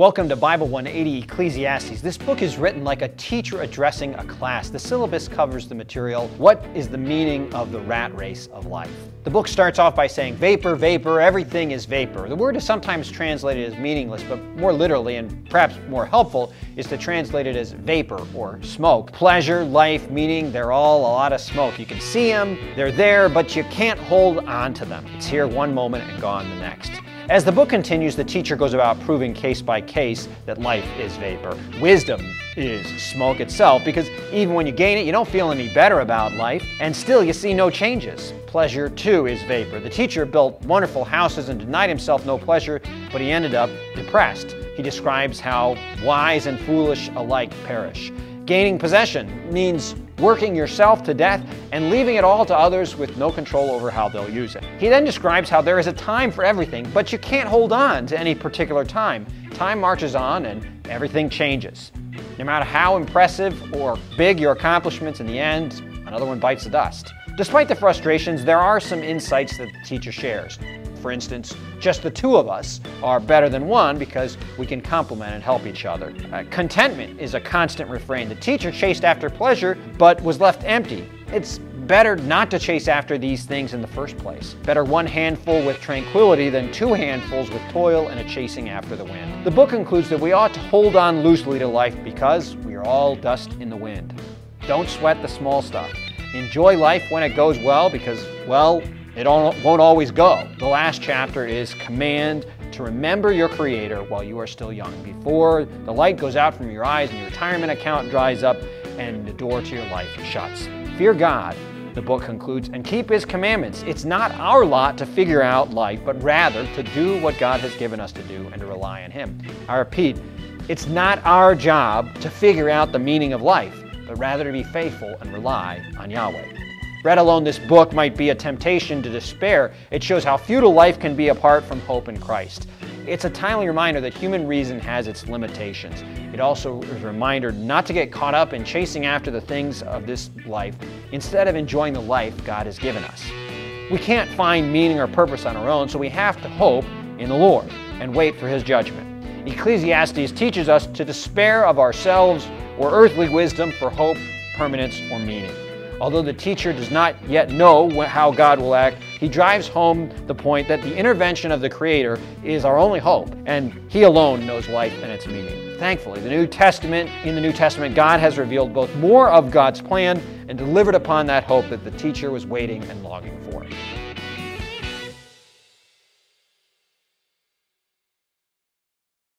Welcome to Bible 180 Ecclesiastes. This book is written like a teacher addressing a class. The syllabus covers the material. What is the meaning of the rat race of life? The book starts off by saying vapor, vapor, everything is vapor. The word is sometimes translated as meaningless, but more literally and perhaps more helpful is to translate it as vapor or smoke. Pleasure, life, meaning, they're all a lot of smoke. You can see them, they're there, but you can't hold on to them. It's here one moment and gone the next. As the book continues, the teacher goes about proving case by case that life is vapor. Wisdom is smoke itself because even when you gain it, you don't feel any better about life, and still you see no changes. Pleasure, too, is vapor. The teacher built wonderful houses and denied himself no pleasure, but he ended up depressed. He describes how wise and foolish alike perish. Gaining possession means working yourself to death and leaving it all to others with no control over how they'll use it. He then describes how there is a time for everything, but you can't hold on to any particular time. Time marches on and everything changes. No matter how impressive or big your accomplishments in the end, another one bites the dust. Despite the frustrations, there are some insights that the teacher shares. For instance, just the two of us are better than one because we can complement and help each other. Uh, contentment is a constant refrain. The teacher chased after pleasure but was left empty. It's better not to chase after these things in the first place. Better one handful with tranquility than two handfuls with toil and a chasing after the wind. The book concludes that we ought to hold on loosely to life because we are all dust in the wind. Don't sweat the small stuff. Enjoy life when it goes well because, well, it won't always go. The last chapter is command to remember your Creator while you are still young, before the light goes out from your eyes and your retirement account dries up and the door to your life shuts. Fear God, the book concludes, and keep His commandments. It's not our lot to figure out life, but rather to do what God has given us to do and to rely on Him. I repeat, it's not our job to figure out the meaning of life, but rather to be faithful and rely on Yahweh. Read alone, this book might be a temptation to despair. It shows how futile life can be apart from hope in Christ. It's a timely reminder that human reason has its limitations. It also is a reminder not to get caught up in chasing after the things of this life instead of enjoying the life God has given us. We can't find meaning or purpose on our own, so we have to hope in the Lord and wait for His judgment. Ecclesiastes teaches us to despair of ourselves or earthly wisdom for hope, permanence, or meaning. Although the teacher does not yet know how God will act, he drives home the point that the intervention of the Creator is our only hope, and He alone knows life and its meaning. Thankfully, the New Testament, in the New Testament, God has revealed both more of God's plan and delivered upon that hope that the teacher was waiting and longing for.